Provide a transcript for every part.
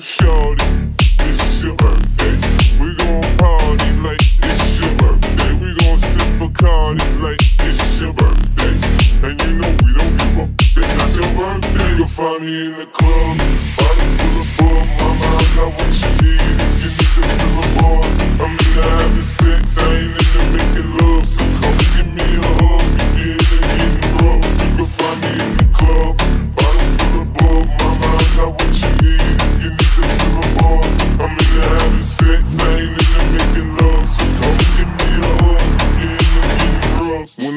it's your birthday. We gon' party like it's your birthday. We gon' sip Bacardi like it's your birthday. And you know we don't give up, it's your birthday. You'll find me in the club, bottle full of bug. Mama, I got what you need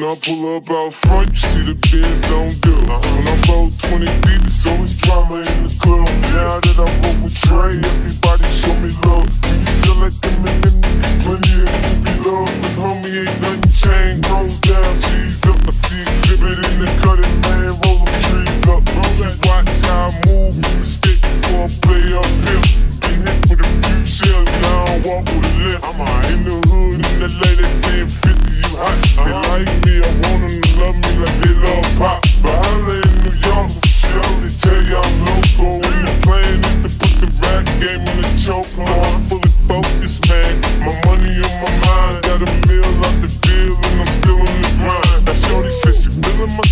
I pull up out front, you see the Benz on good. When I'm about 20 deep, it's always drama in the club. Now that I'm up with Trey, everybody show me love. When you feel like them and them niggas, plenty of movie love. But homie, ain't nothing changed. Roll down, cheese up. I see exhibit in the cutting, man. Roll them trees up. Roll that watch how I move. Stick before I play up here. Get hit with a few shells, now I walk with a limp. I'm in the hood, in the lady saying 50, you hot. They like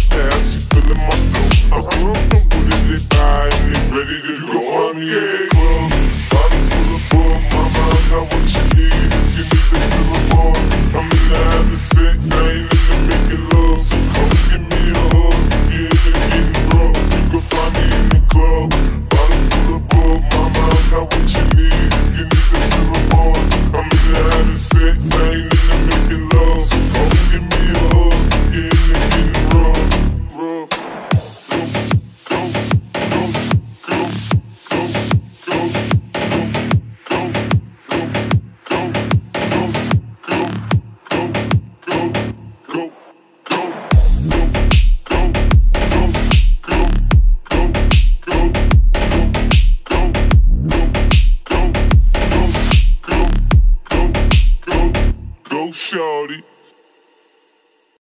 down, my. I'm from ready to go. I'm. shorty.